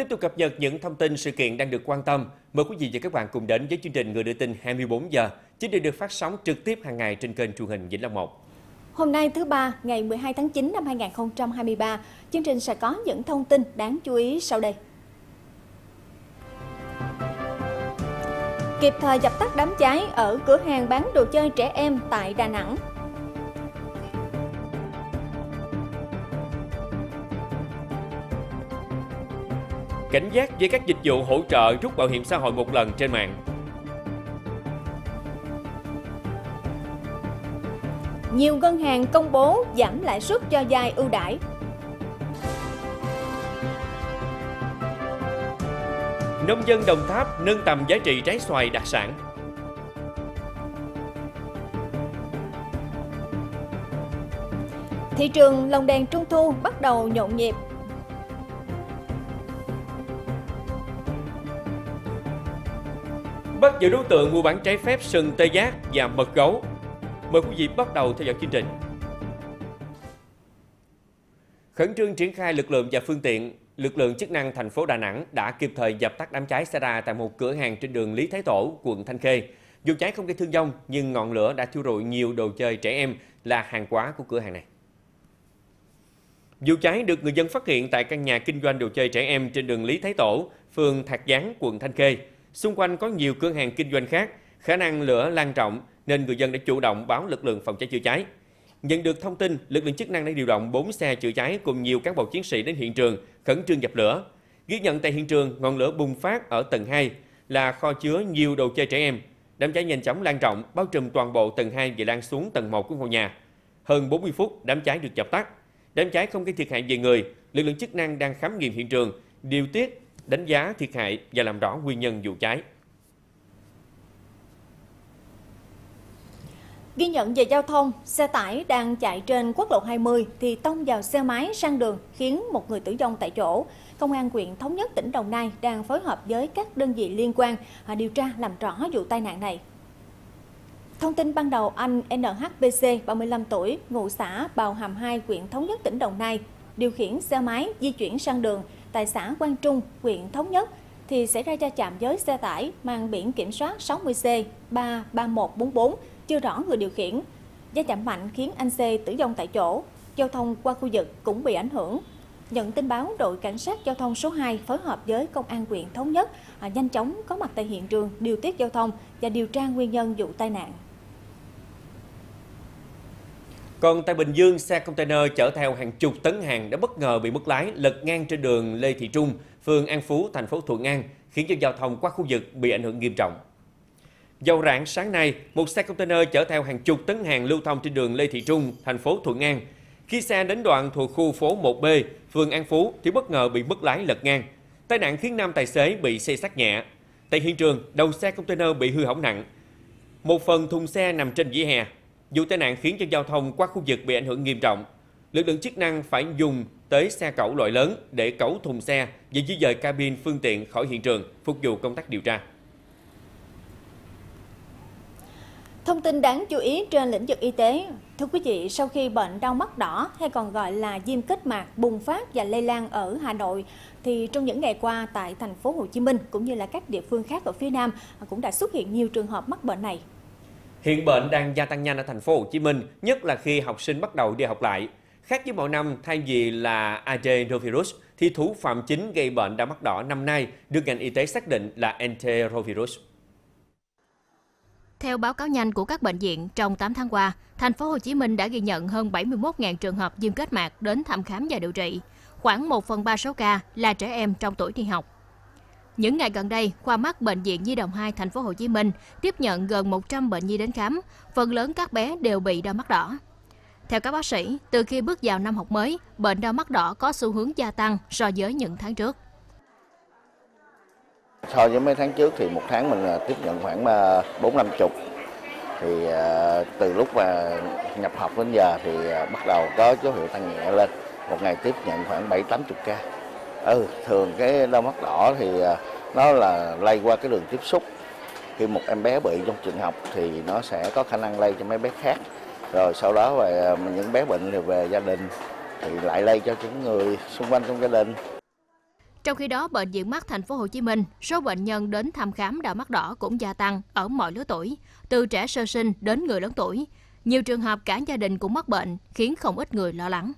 Tiếp tục cập nhật những thông tin sự kiện đang được quan tâm. Mời quý vị và các bạn cùng đến với chương trình Người đưa tin 24 giờ. Chương trình được phát sóng trực tiếp hàng ngày trên kênh truyền hình Vĩnh Long 1. Hôm nay thứ ba, ngày 12 tháng 9 năm 2023, chương trình sẽ có những thông tin đáng chú ý sau đây. Kịp thời dập tắt đám cháy ở cửa hàng bán đồ chơi trẻ em tại Đà Nẵng. Cảnh giác với các dịch vụ hỗ trợ rút bảo hiểm xã hội một lần trên mạng. Nhiều ngân hàng công bố giảm lãi suất cho vay ưu đãi. Nông dân Đồng Tháp nâng tầm giá trị trái xoài đặc sản. Thị trường lồng đèn trung thu bắt đầu nhộn nhịp. Bắt giữ đối tượng mua bán trái phép sừng tê giác và mật gấu. Mời quý vị bắt đầu theo dõi chương trình. Khẩn trương triển khai lực lượng và phương tiện, lực lượng chức năng thành phố Đà Nẵng đã kịp thời dập tắt đám cháy xảy ra tại một cửa hàng trên đường Lý Thái Tổ, quận Thanh Khê. Dù cháy không gây thương vong nhưng ngọn lửa đã thiêu rụi nhiều đồ chơi trẻ em là hàng hóa của cửa hàng này. Vụ cháy được người dân phát hiện tại căn nhà kinh doanh đồ chơi trẻ em trên đường Lý Thái Tổ, phường Thạc Gián, quận Thanh Khê. Xung quanh có nhiều cửa hàng kinh doanh khác, khả năng lửa lan rộng nên người dân đã chủ động báo lực lượng phòng cháy chữa cháy. Nhận được thông tin, lực lượng chức năng đã điều động 4 xe chữa cháy cùng nhiều cán bộ chiến sĩ đến hiện trường khẩn trương dập lửa. Ghi nhận tại hiện trường, ngọn lửa bùng phát ở tầng 2 là kho chứa nhiều đồ chơi trẻ em. Đám cháy nhanh chóng lan rộng, bao trùm toàn bộ tầng 2 và lan xuống tầng 1 của ngôi nhà. Hơn 40 phút, đám cháy được dập tắt. Đám cháy không gây thiệt hại về người, lực lượng chức năng đang khám nghiệm hiện trường, điều tiết, đánh giá thiệt hại và làm rõ nguyên nhân vụ cháy. Ghi nhận về giao thông, xe tải đang chạy trên quốc lộ 20 thì tông vào xe máy sang đường khiến một người tử vong tại chỗ. Công an huyện Thống Nhất tỉnh Đồng Nai đang phối hợp với các đơn vị liên quan à, điều tra làm rõ vụ tai nạn này. Thông tin ban đầu anh NHPC 35 tuổi, ngụ xã Bào Hàm 2, huyện Thống Nhất tỉnh Đồng Nai, điều khiển xe máy di chuyển sang đường tại xã Quang Trung, huyện Thống Nhất thì xảy ra va chạm với xe tải mang biển kiểm soát 60C 33144 chưa rõ người điều khiển. Va chạm mạnh khiến anh C tử vong tại chỗ. Giao thông qua khu vực cũng bị ảnh hưởng. Nhận tin báo, đội cảnh sát giao thông số 2 phối hợp với công an huyện Thống Nhất à, nhanh chóng có mặt tại hiện trường điều tiết giao thông và điều tra nguyên nhân vụ tai nạn. Còn tại Bình Dương, xe container chở theo hàng chục tấn hàng đã bất ngờ bị mất lái lật ngang trên đường Lê Thị Trung, phường An Phú, thành phố Thuận An, khiến cho giao thông qua khu vực bị ảnh hưởng nghiêm trọng. Dầu rạng sáng nay, một xe container chở theo hàng chục tấn hàng lưu thông trên đường Lê Thị Trung, thành phố Thuận An. Khi xe đến đoạn thuộc khu phố 1B, phường An Phú thì bất ngờ bị mất lái lật ngang. Tai nạn khiến nam tài xế bị xây sát nhẹ. Tại hiện trường, đầu xe container bị hư hỏng nặng. Một phần thùng xe nằm trên vỉa hè. Vụ tai nạn khiến cho giao thông qua khu vực bị ảnh hưởng nghiêm trọng. Lực lượng chức năng phải dùng tới xe cẩu loại lớn để cẩu thùng xe và di dời cabin phương tiện khỏi hiện trường, phục vụ công tác điều tra. Thông tin đáng chú ý trên lĩnh vực y tế. Thưa quý vị, sau khi bệnh đau mắt đỏ hay còn gọi là viêm kết mạc bùng phát và lây lan ở Hà Nội thì trong những ngày qua tại thành phố Hồ Chí Minh cũng như là các địa phương khác ở phía Nam cũng đã xuất hiện nhiều trường hợp mắc bệnh này. Hiện bệnh đang gia tăng nhanh ở thành phố Hồ Chí Minh, nhất là khi học sinh bắt đầu đi học lại. Khác với mọi năm, thay vì là adenovirus, thì thủ phạm chính gây bệnh đau mắt đỏ năm nay được ngành y tế xác định là enterovirus. Theo báo cáo nhanh của các bệnh viện, trong 8 tháng qua, thành phố Hồ Chí Minh đã ghi nhận hơn 71.000 trường hợp viêm kết mạc đến thăm khám và điều trị. Khoảng 1 phần 3 số ca là trẻ em trong tuổi đi học. Những ngày gần đây, khoa mắt bệnh viện Nhi đồng 2 thành phố Hồ Chí Minh tiếp nhận gần 100 bệnh nhi đến khám, phần lớn các bé đều bị đau mắt đỏ. Theo các bác sĩ, từ khi bước vào năm học mới, bệnh đau mắt đỏ có xu hướng gia tăng so với những tháng trước. So với mấy tháng trước thì một tháng mình à, tiếp nhận khoảng à, bốn năm chục thì à, từ lúc mà nhập học đến giờ thì à, bắt đầu có dấu hiệu tăng nhẹ lên một ngày tiếp nhận khoảng bảy tám chục ca ừ thường cái đau mắt đỏ thì à, nó là lây qua cái đường tiếp xúc khi một em bé bị trong trường học thì nó sẽ có khả năng lây cho mấy bé khác rồi sau đó về à, những bé bệnh thì về gia đình thì lại lây cho những người xung quanh trong gia đình Trong khi đó, bệnh viện mắt thành phố Hồ Chí Minh, số bệnh nhân đến thăm khám đau mắt đỏ cũng gia tăng ở mọi lứa tuổi, từ trẻ sơ sinh đến người lớn tuổi. Nhiều trường hợp cả gia đình cũng mắc bệnh, khiến không ít người lo lắng.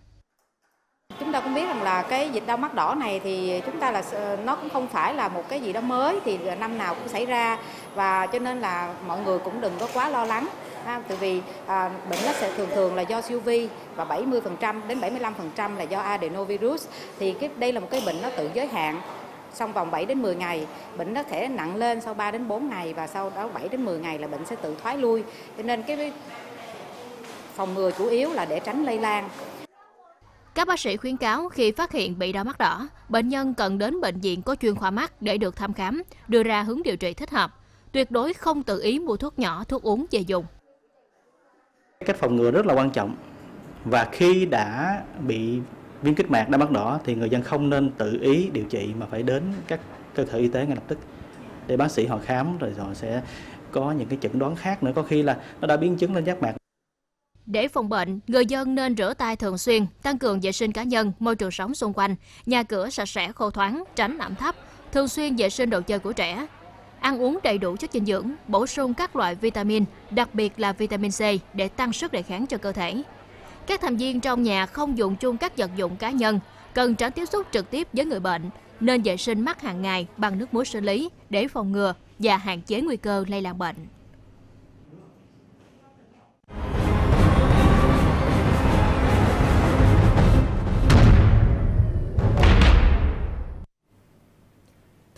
Chúng ta cũng biết rằng là cái dịch đau mắt đỏ này thì chúng ta là ờ, nó cũng không phải là một cái gì đó mới thì năm nào cũng xảy ra. Và cho nên là mọi người cũng đừng có quá lo lắng. À, tại vì à, bệnh nó sẽ thường thường là do siêu vi và 70% đến 75% là do adenovirus. Thì cái đây là một cái bệnh nó tự giới hạn trong vòng 7 đến 10 ngày bệnh nó thể nặng lên sau 3 đến 4 ngày và sau đó 7 đến 10 ngày là bệnh sẽ tự thoái lui. Cho nên cái phòng ngừa chủ yếu là để tránh lây lan các bác sĩ khuyến cáo khi phát hiện bị đau mắt đỏ, bệnh nhân cần đến bệnh viện có chuyên khoa mắt để được thăm khám, đưa ra hướng điều trị thích hợp. Tuyệt đối không tự ý mua thuốc nhỏ, thuốc uống về dùng. Cách phòng ngừa rất là quan trọng. Và khi đã bị viêm kết mạc đau mắt đỏ thì người dân không nên tự ý điều trị mà phải đến các cơ sở y tế ngay lập tức để bác sĩ họ khám rồi rồi sẽ có những cái chẩn đoán khác nữa có khi là nó đã biến chứng lên giác mạc để phòng bệnh, người dân nên rửa tay thường xuyên, tăng cường vệ sinh cá nhân, môi trường sống xung quanh, nhà cửa sạch sẽ khô thoáng, tránh ẩm thấp, thường xuyên vệ sinh đồ chơi của trẻ. Ăn uống đầy đủ chất dinh dưỡng, bổ sung các loại vitamin, đặc biệt là vitamin C để tăng sức đề kháng cho cơ thể. Các thành viên trong nhà không dùng chung các vật dụng cá nhân, cần tránh tiếp xúc trực tiếp với người bệnh, nên vệ sinh mắt hàng ngày bằng nước muối sinh lý để phòng ngừa và hạn chế nguy cơ lây lan bệnh.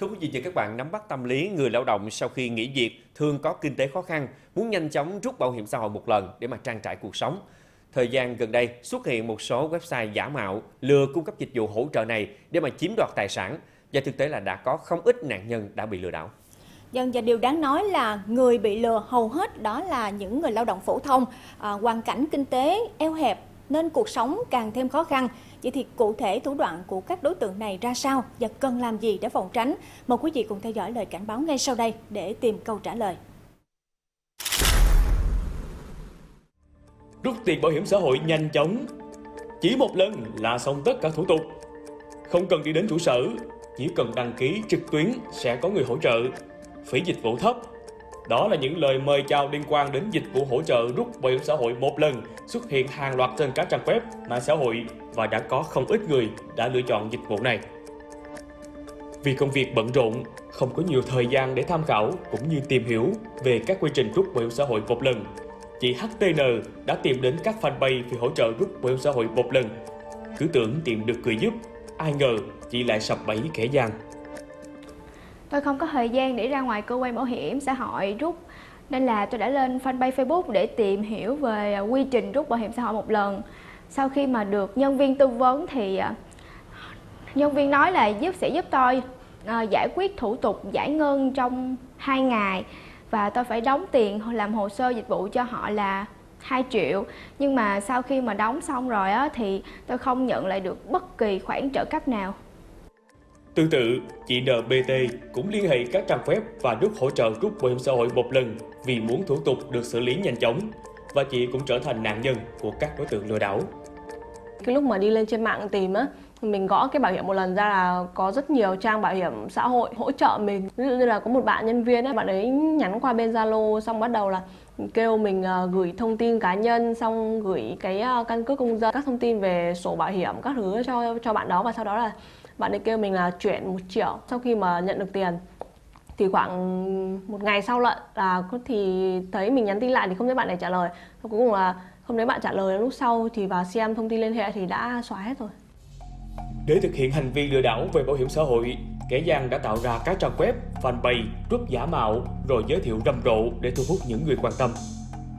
Thưa quý vị và các bạn, nắm bắt tâm lý người lao động sau khi nghỉ việc thường có kinh tế khó khăn, muốn nhanh chóng rút bảo hiểm xã hội một lần để mà trang trải cuộc sống. Thời gian gần đây xuất hiện một số website giả mạo lừa cung cấp dịch vụ hỗ trợ này để mà chiếm đoạt tài sản và thực tế là đã có không ít nạn nhân đã bị lừa đảo. Dân và điều đáng nói là người bị lừa hầu hết đó là những người lao động phổ thông, à, hoàn cảnh kinh tế eo hẹp nên cuộc sống càng thêm khó khăn. Vậy thì cụ thể thủ đoạn của các đối tượng này ra sao và cần làm gì để phòng tránh? Mời quý vị cùng theo dõi lời cảnh báo ngay sau đây để tìm câu trả lời. Rút tiền bảo hiểm xã hội nhanh chóng Chỉ một lần là xong tất cả thủ tục Không cần đi đến trụ sở, Chỉ cần đăng ký trực tuyến sẽ có người hỗ trợ Phí dịch vụ thấp đó là những lời mời chào liên quan đến dịch vụ hỗ trợ rút bảo hiểm xã hội một lần xuất hiện hàng loạt trên các trang web, mạng xã hội và đã có không ít người đã lựa chọn dịch vụ này. Vì công việc bận rộn, không có nhiều thời gian để tham khảo cũng như tìm hiểu về các quy trình rút bảo hiểm xã hội một lần, chị HTN đã tìm đến các fanpage về hỗ trợ rút bảo hiểm xã hội một lần. Cứ tưởng tìm được người giúp, ai ngờ chị lại sập bẫy kẻ gian. Tôi không có thời gian để ra ngoài cơ quan bảo hiểm xã hội rút, nên là tôi đã lên fanpage Facebook để tìm hiểu về à, quy trình rút bảo hiểm xã hội một lần. Sau khi mà được nhân viên tư vấn thì à, nhân viên nói là giúp, sẽ giúp tôi à, giải quyết thủ tục giải ngân trong 2 ngày và tôi phải đóng tiền làm hồ sơ dịch vụ cho họ là 2 triệu nhưng mà sau khi mà đóng xong rồi á thì tôi không nhận lại được bất kỳ khoản trợ cấp nào Tương tự, chị NBT cũng liên hệ các trang web và rút hỗ trợ rút bảo hiểm xã hội một lần vì muốn thủ tục được xử lý nhanh chóng và chị cũng trở thành nạn nhân của các đối tượng lừa đảo. Cái lúc mà đi lên trên mạng tìm á, mình gõ cái bảo hiểm một lần ra là có rất nhiều trang bảo hiểm xã hội hỗ trợ mình ví dụ như là có một bạn nhân viên ấy bạn ấy nhắn qua bên zalo xong bắt đầu là kêu mình ờ, gửi thông tin cá nhân xong gửi cái ờ, căn cước công dân các thông tin về sổ bảo hiểm các thứ cho cho bạn đó và sau đó là bạn ấy kêu mình là chuyển một triệu. Sau khi mà nhận được tiền, thì khoảng một ngày sau lận là thì thấy mình nhắn tin lại thì không thấy bạn này trả lời. Cuối cùng là không thấy bạn trả lời. Lúc sau thì vào xem thông tin liên hệ thì đã xóa hết rồi. Để thực hiện hành vi lừa đảo về bảo hiểm xã hội, kẻ gian đã tạo ra các trang web, fanpage, group giả mạo, rồi giới thiệu rầm rộ để thu hút những người quan tâm.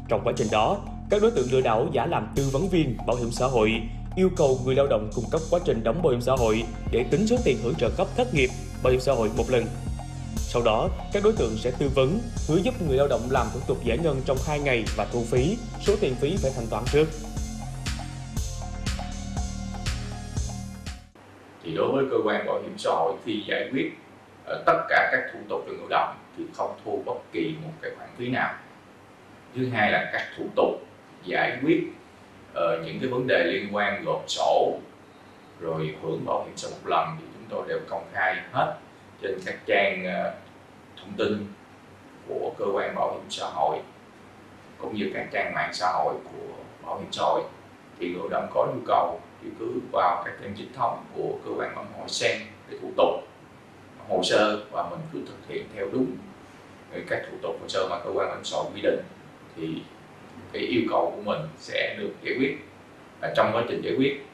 Trong quá trình đó, các đối tượng lừa đảo giả làm tư vấn viên bảo hiểm xã hội yêu cầu người lao động cung cấp quá trình đóng bảo hiểm xã hội để tính số tiền hưởng trợ cấp thất nghiệp, bảo hiểm xã hội một lần. Sau đó, các đối tượng sẽ tư vấn, hứa giúp người lao động làm thủ tục giải ngân trong 2 ngày và thu phí, số tiền phí phải thanh toán trước. Thì đối với cơ quan bảo hiểm xã hội khi giải quyết ờ, tất cả các thủ tục cho người lao động thì không thu bất kỳ một cái khoản phí nào. Thứ hai là các thủ tục giải quyết uh, những cái vấn đề liên quan gộp sổ rồi hưởng bảo hiểm xã hội một lần thì chúng tôi đều công khai hết trên các trang ờ, thông tin của cơ quan bảo hiểm xã hội cũng như các trang mạng xã hội của bảo hiểm xã hội. Thì người động có nhu cầu thì cứ vào các trang chính thống của cơ quan bảo hiểm xã hội xem để thủ tục hồ sơ và mình cứ thực hiện theo đúng các thủ tục hồ sơ mà cơ quan bảo hiểm xã hội quy định. Thì cái yêu cầu của mình sẽ được giải quyết. À, trong quá trình giải quyết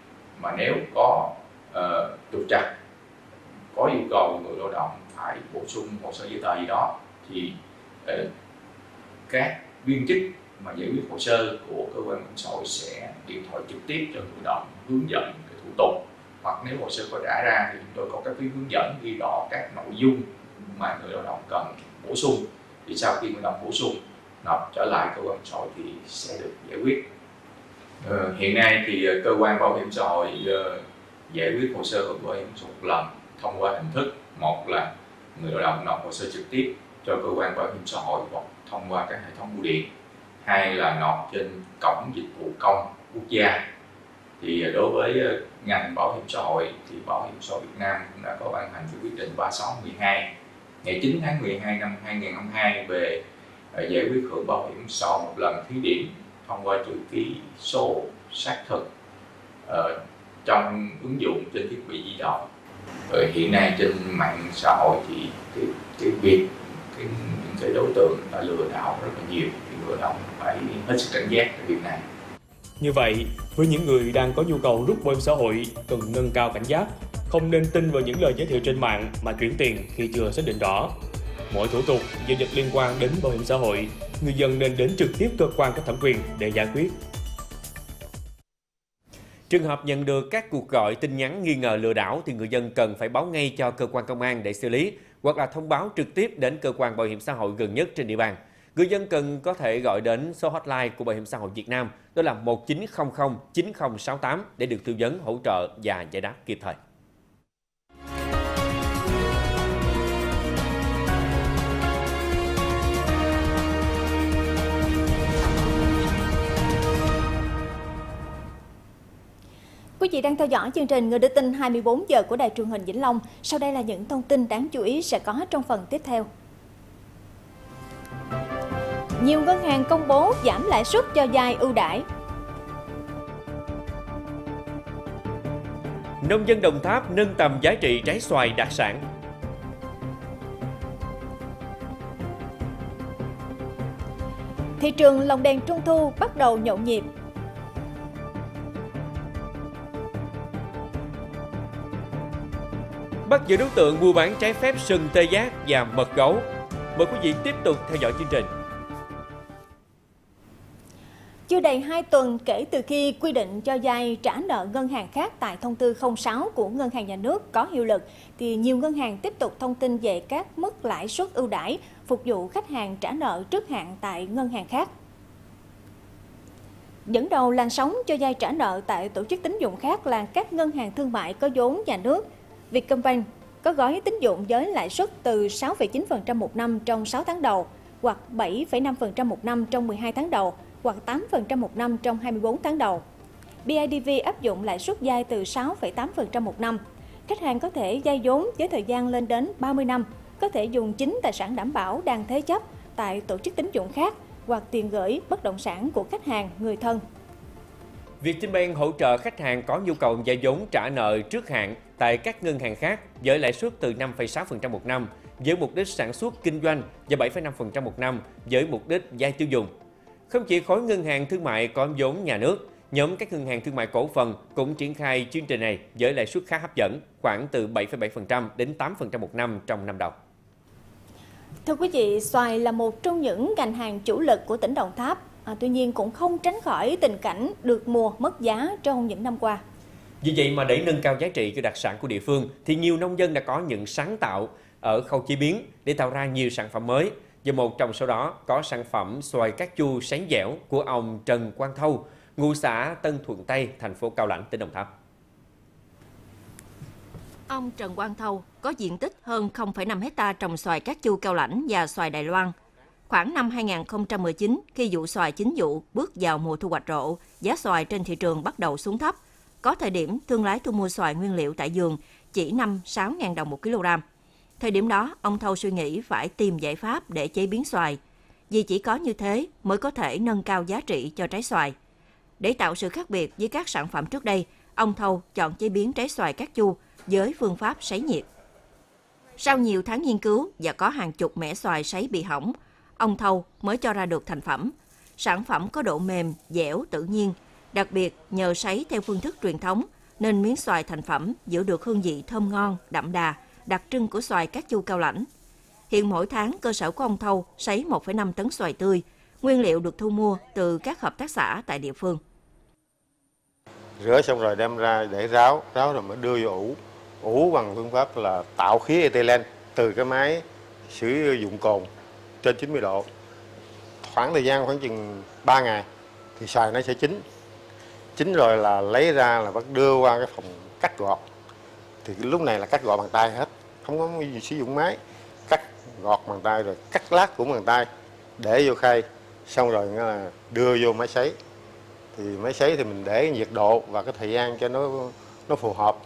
mà nếu có uh, trục trặc có yêu cầu người lao động phải bổ sung hồ sơ giấy tờ gì đó thì uh, các viên chức mà giải quyết hồ sơ của cơ quan bảo xã hội sẽ điện thoại trực tiếp cho người lao động hướng dẫn cái thủ tục. Hoặc nếu hồ sơ có trả ra thì chúng tôi có các cái hướng dẫn ghi rõ các nội dung mà người lao động cần bổ sung. Thì sau khi người lao động bổ sung nộp trở lại cơ quan xã hội thì sẽ được giải quyết. Ờ, hiện nay thì ờ, cơ quan bảo hiểm xã hội ờ, giải quyết hồ sơ bảo hiểm xã hội một lần thông qua hình thức một là người lao động nộp hồ sơ trực tiếp cho cơ quan bảo hiểm xã hội hoặc thông qua các hệ thống bưu điện. Hai là nộp trên cổng dịch vụ công quốc gia. Thì ờ, đối với ngành bảo hiểm xã hội thì bảo hiểm xã hội Việt Nam cũng đã có ban hành cái quyết định 3612 ngày 9 tháng 12 năm 2022 về giải quyết hưởng bảo hiểm xã hội một lần thí điểm thông qua chữ ký số xác thực uh, trong ứng dụng trên thiết bị di động rồi hiện nay trên mạng xã hội thì cái, cái việc cái, những cái đối tượng đã lừa đảo rất là nhiều thì người lao phải hết sức cảnh giác về việc này như vậy, với những người đang có nhu cầu rút bảo hiểm xã hội cần nâng cao cảnh giác, không nên tin vào những lời giới thiệu trên mạng mà chuyển tiền khi chưa xác định rõ. Mọi thủ tục, giao dịch liên quan đến bảo hiểm xã hội, người dân nên đến trực tiếp cơ quan có thẩm quyền để giải quyết. Trường hợp nhận được các cuộc gọi tin nhắn nghi ngờ lừa đảo thì người dân cần phải báo ngay cho cơ quan công an để xử lý hoặc là thông báo trực tiếp đến cơ quan bảo hiểm xã hội gần nhất trên địa bàn. Người dân cần có thể gọi đến số hotline của Bảo hiểm xã hội Việt Nam đó là 1900 9068 để được tư vấn, hỗ trợ và giải đáp kịp thời. Vị đang theo dõi chương trình Người đưa tin 24 giờ của Đài truyền hình Vĩnh Long. Sau đây là những thông tin đáng chú ý sẽ có trong phần tiếp theo. Nhiều ngân hàng công bố giảm lãi suất cho vay ưu đãi. Nông dân Đồng Tháp nâng tầm giá trị trái xoài đặc sản. Thị trường lồng đèn trung thu bắt đầu nhộn nhịp. Bắt giữ đối tượng mua bán trái phép sừng tê giác và mật gấu. Mời quý vị tiếp tục theo dõi chương trình. Chưa đầy 2 tuần kể từ khi quy định cho vay trả nợ ngân hàng khác tại thông tư 06 của Ngân hàng Nhà nước có hiệu lực, thì nhiều ngân hàng tiếp tục thông tin về các mức lãi suất ưu đãi phục vụ khách hàng trả nợ trước hạn tại ngân hàng khác. Dẫn đầu làn sóng cho vay trả nợ tại tổ chức tín dụng khác là các ngân hàng thương mại có vốn nhà nước. Vietcombank có gói tín dụng với lãi suất từ 6,9% một năm trong 6 tháng đầu hoặc 7,5% một năm trong 12 tháng đầu hoặc 8% một năm trong 24 tháng đầu. BIDV áp dụng lãi suất dai từ 6,8% một năm. Khách hàng có thể dai vốn với thời gian lên đến 30 năm, có thể dùng chính tài sản đảm bảo đang thế chấp tại tổ chức tín dụng khác hoặc tiền gửi bất động sản của khách hàng, người thân. Vietinbank hỗ trợ khách hàng có nhu cầu vay vốn trả nợ trước hạn tại các ngân hàng khác với lãi suất từ 5,6% một năm với mục đích sản xuất kinh doanh và 7,5% một năm với mục đích vay tiêu dùng. Không chỉ khối ngân hàng thương mại có vốn nhà nước, nhóm các ngân hàng thương mại cổ phần cũng triển khai chương trình này với lãi suất khá hấp dẫn, khoảng từ 7,7% đến 8% một năm trong năm đầu. Thưa quý vị, xoài là một trong những ngành hàng chủ lực của tỉnh Đồng Tháp, à, tuy nhiên cũng không tránh khỏi tình cảnh được mùa mất giá trong những năm qua. Vì vậy mà để nâng cao giá trị cho đặc sản của địa phương thì nhiều nông dân đã có những sáng tạo ở khâu chế biến để tạo ra nhiều sản phẩm mới và một trong số đó có sản phẩm xoài cát chu sánh dẻo của ông Trần Quang Thâu, ngụ xã Tân Thuận Tây, thành phố Cao Lãnh, tỉnh Đồng Tháp. Ông Trần Quang Thâu có diện tích hơn 0,5 hecta trồng xoài cát chu Cao Lãnh và xoài Đài Loan. Khoảng năm 2019, khi vụ xoài chính vụ bước vào mùa thu hoạch rộ, giá xoài trên thị trường bắt đầu xuống thấp. Có thời điểm thương lái thu mua xoài nguyên liệu tại vườn chỉ 5-6 ngàn đồng một kg. Thời điểm đó, ông Thâu suy nghĩ phải tìm giải pháp để chế biến xoài, vì chỉ có như thế mới có thể nâng cao giá trị cho trái xoài. Để tạo sự khác biệt với các sản phẩm trước đây, ông Thâu chọn chế biến trái xoài cát chu với phương pháp sấy nhiệt. Sau nhiều tháng nghiên cứu và có hàng chục mẻ xoài sấy bị hỏng, ông Thâu mới cho ra được thành phẩm. Sản phẩm có độ mềm, dẻo, tự nhiên. Đặc biệt, nhờ sấy theo phương thức truyền thống, nên miếng xoài thành phẩm giữ được hương vị thơm ngon, đậm đà, đặc trưng của xoài các chu cao lãnh. Hiện mỗi tháng, cơ sở của ông Thâu sấy 1,5 tấn xoài tươi. Nguyên liệu được thu mua từ các hợp tác xã tại địa phương. Rửa xong rồi đem ra để ráo, ráo rồi mới đưa vô ủ. Ủ bằng phương pháp là tạo khí ethylene từ cái máy sử dụng cồn trên 90 độ. Khoảng thời gian khoảng chừng 3 ngày thì xoài nó sẽ chín. Chín rồi là lấy ra là bắt đưa qua cái phòng cắt gọt. Thì lúc này là cắt gọt bằng tay hết, không có gì sử dụng máy. Cắt gọt bằng tay rồi cắt lát cũng bằng tay để vô khay. Xong rồi là đưa vô máy sấy. Thì máy sấy thì mình để nhiệt độ và cái thời gian cho nó nó phù hợp.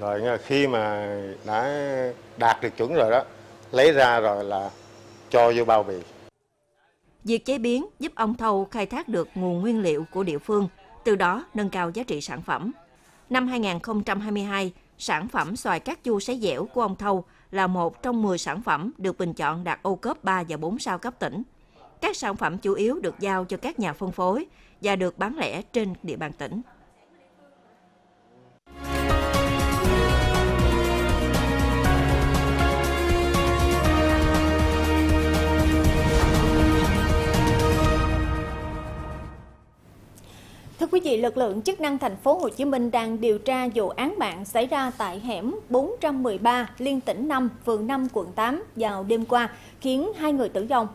Rồi khi mà đã đạt được chuẩn rồi đó lấy ra rồi là cho vô bao bì. Việc chế biến giúp ông Thâu khai thác được nguồn nguyên liệu của địa phương, từ đó nâng cao giá trị sản phẩm. Năm 2022, sản phẩm xoài cát chu sấy dẻo của ông Thâu là một trong 10 sản phẩm được bình chọn đạt ô cấp 3 và 4 sao cấp tỉnh. Các sản phẩm chủ yếu được giao cho các nhà phân phối và được bán lẻ trên địa bàn tỉnh. Thưa quý vị, lực lượng chức năng thành phố Hồ Chí Minh đang điều tra vụ án mạng xảy ra tại hẻm 413 Liên Tỉnh 5, phường 5, quận 8 vào đêm qua, khiến hai người tử vong.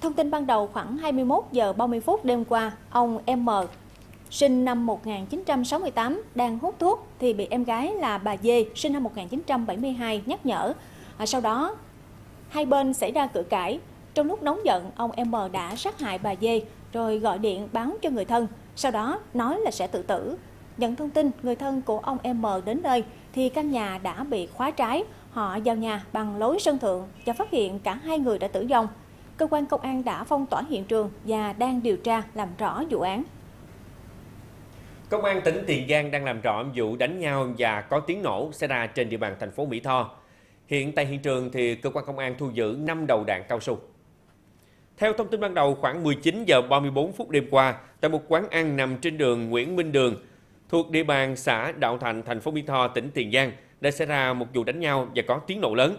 Thông tin ban đầu khoảng 21 giờ 30 phút đêm qua, ông M sinh năm 1968 đang hút thuốc thì bị em gái là bà Dê sinh năm 1972 nhắc nhở. À, sau đó hai bên xảy ra cự cãi. Trong lúc nóng giận, ông M đã sát hại bà Dê rồi gọi điện báo cho người thân, sau đó, nói là sẽ tự tử. Nhận thông tin người thân của ông M đến nơi, thì căn nhà đã bị khóa trái. Họ vào nhà bằng lối sân thượng và phát hiện cả hai người đã tử vong. Cơ quan công an đã phong tỏa hiện trường và đang điều tra làm rõ vụ án. Công an tỉnh Tiền Giang đang làm rõ vụ đánh nhau và có tiếng nổ xảy ra trên địa bàn thành phố Mỹ Tho. Hiện tại hiện trường thì cơ quan công an thu giữ 5 đầu đạn cao su. Theo thông tin ban đầu, khoảng 19 giờ 34 phút đêm qua, tại một quán ăn nằm trên đường Nguyễn Minh Đường, thuộc địa bàn xã Đạo Thành, thành phố Mỹ Tho, tỉnh Tiền Giang, đã xảy ra một vụ đánh nhau và có tiếng nổ lớn.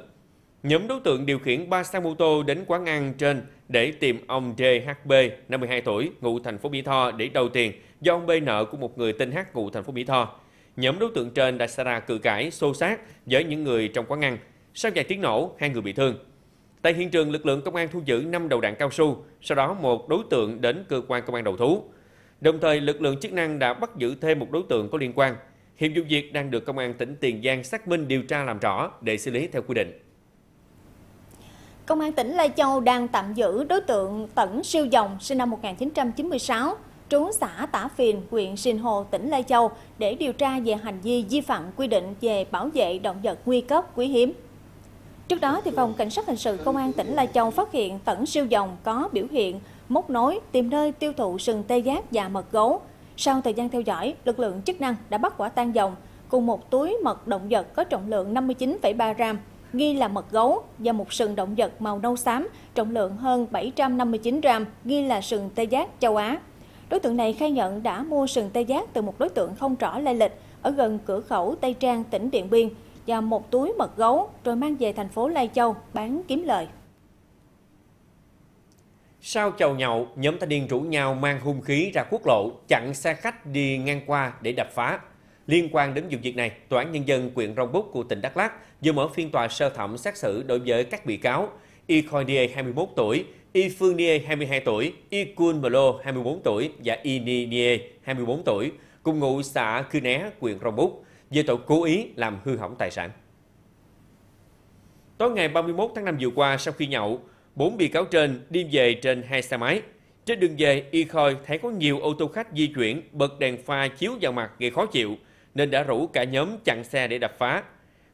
Nhóm đối tượng điều khiển 3 xe mô tô đến quán ăn trên để tìm ông DHB, 52 tuổi, ngụ thành phố Mỹ Tho để đầu tiền do ông B nợ của một người tên H ngụ thành phố Mỹ Tho. Nhóm đối tượng trên đã xảy ra cự cãi, xô xát với những người trong quán ăn. Sau vài tiếng nổ, hai người bị thương. Tại hiện trường, lực lượng công an thu giữ 5 đầu đạn cao su, sau đó một đối tượng đến cơ quan công an đầu thú. Đồng thời, lực lượng chức năng đã bắt giữ thêm một đối tượng có liên quan. Hiện vụ việc đang được công an tỉnh Tiền Giang xác minh điều tra làm rõ để xử lý theo quy định. Công an tỉnh Lai Châu đang tạm giữ đối tượng Tẩn Siêu Dòng sinh năm 1996, trú xã Tả Phìn, huyện Sinh Hồ, tỉnh Lai Châu để điều tra về hành vi vi phạm quy định về bảo vệ động vật nguy cấp quý hiếm. Trước đó, thì phòng cảnh sát hình sự công an tỉnh Lai Châu phát hiện Tẩn Siêu Dòng có biểu hiện móc nối tìm nơi tiêu thụ sừng tê giác và mật gấu. Sau thời gian theo dõi, lực lượng chức năng đã bắt quả tang Dòng cùng một túi mật động vật có trọng lượng 59,3 gram, nghi là mật gấu và một sừng động vật màu nâu xám trọng lượng hơn 759 gram, nghi là sừng tê giác châu Á. Đối tượng này khai nhận đã mua sừng tê giác từ một đối tượng không rõ lai lịch ở gần cửa khẩu Tây Trang, tỉnh Điện Biên và một túi mật gấu rồi mang về thành phố Lai Châu bán kiếm lời. Sau chầu nhậu, nhóm thanh niên rủ nhau mang hung khí ra quốc lộ, chặn xe khách đi ngang qua để đập phá. Liên quan đến vụ việc này, Tòa án Nhân dân quyện Rông Búc của tỉnh Đắk Lắk vừa mở phiên tòa sơ thẩm xét xử đối với các bị cáo Y Khoi Nie 21 tuổi, Y Phương Nie 22 tuổi, Y Kun Mlo 24 tuổi và Y Ni Nie 24 tuổi, cùng ngụ xã Cư Né, huyện Rông Búc, về tội cố ý làm hư hỏng tài sản. Tối ngày 31 tháng 5 vừa qua, sau khi nhậu, bốn bị cáo trên đi về trên hai xe máy. Trên đường về, Y Khôi thấy có nhiều ô tô khách di chuyển, bật đèn pha chiếu vào mặt gây khó chịu, nên đã rủ cả nhóm chặn xe để đập phá.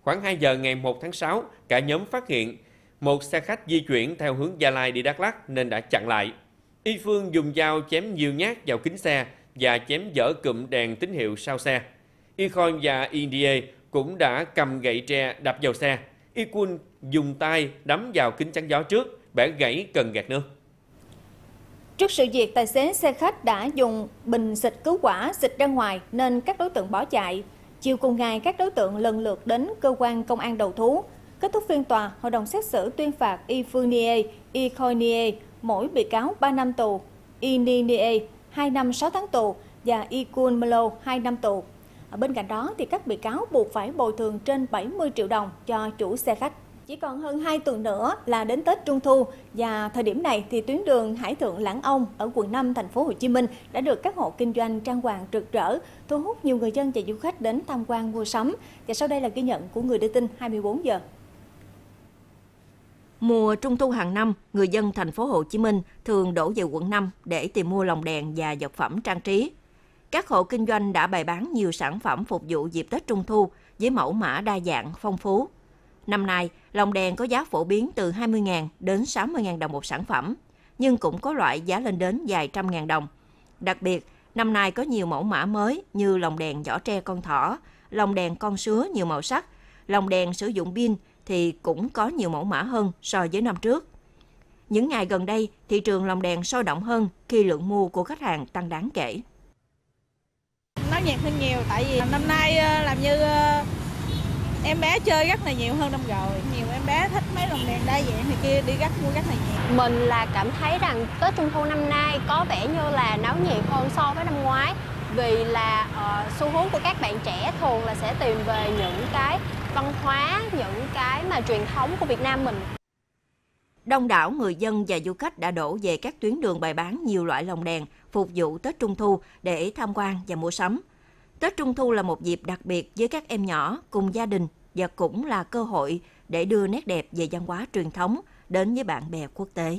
Khoảng 2 giờ ngày 1 tháng 6, cả nhóm phát hiện một xe khách di chuyển theo hướng Gia Lai đi Đắk Lắk nên đã chặn lại. Y Phương dùng dao chém nhiều nhát vào kính xe và chém dở cụm đèn tín hiệu sau xe. Y và Indie cũng đã cầm gậy tre đập vào xe. Ikun dùng tay đấm vào kính chắn gió trước, bẻ gãy cần gạt nước. Trước sự việc tài xế xe khách đã dùng bình xịt cứu quả xịt ra ngoài nên các đối tượng bỏ chạy. Chiều cùng ngày, các đối tượng lần lượt đến cơ quan công an đầu thú. Kết thúc phiên tòa, hội đồng xét xử tuyên phạt Y Phương Nie, Y Khoi Nie, mỗi bị cáo 3 năm tù, Y Ni Nie 2 năm 6 tháng tù và Y Kun Melo 2 năm tù. Bên cạnh đó, thì các bị cáo buộc phải bồi thường trên 70 triệu đồng cho chủ xe khách. Chỉ còn hơn 2 tuần nữa là đến Tết Trung thu và thời điểm này thì tuyến đường Hải Thượng Lãng Ông ở quận 5 thành phố Hồ Chí Minh đã được các hộ kinh doanh trang hoàng rực rỡ, thu hút nhiều người dân và du khách đến tham quan mua sắm. Và sau đây là ghi nhận của người đưa tin 24 giờ. Mùa trung thu hàng năm, người dân thành phố Hồ Chí Minh thường đổ về quận 5 để tìm mua lồng đèn và vật phẩm trang trí. Các hộ kinh doanh đã bày bán nhiều sản phẩm phục vụ dịp Tết Trung thu với mẫu mã đa dạng, phong phú. Năm nay, lồng đèn có giá phổ biến từ 20.000 đến 60.000 đồng một sản phẩm, nhưng cũng có loại giá lên đến vài trăm ngàn đồng. Đặc biệt, năm nay có nhiều mẫu mã mới như lồng đèn vỏ tre con thỏ, lồng đèn con sứa nhiều màu sắc, lồng đèn sử dụng pin thì cũng có nhiều mẫu mã hơn so với năm trước. Những ngày gần đây, thị trường lồng đèn sôi động hơn khi lượng mua của khách hàng tăng đáng kể. Nhiệt hơn nhiều tại vì năm nay ờ, làm như ờ, em bé chơi rất là nhiều hơn năm rồi. Nhiều em bé thích mấy lồng đèn đa dạng thì kia đi rất mua rất là nhiều. Mình là cảm thấy rằng tết trung thu năm nay có vẻ như là náo nhiệt hơn so với năm ngoái. Vì là uh, xu hướng của các bạn trẻ thường là sẽ tìm về những cái văn hóa những cái mà truyền thống của Việt Nam mình. Đông đảo người dân và du khách đã đổ về các tuyến đường bày bán nhiều loại lồng đèn phục vụ Tết Trung Thu để tham quan và mua sắm. Tết Trung Thu là một dịp đặc biệt với các em nhỏ cùng gia đình và cũng là cơ hội để đưa nét đẹp về văn hóa truyền thống đến với bạn bè quốc tế.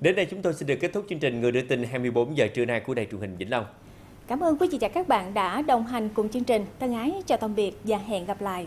Đến đây chúng tôi xin được kết thúc chương trình Người đưa tin 24 giờ trưa nay của Đài truyền hình Vĩnh Long. Cảm ơn quý vị và các bạn đã đồng hành cùng chương trình. Thân ái chào tạm biệt và hẹn gặp lại.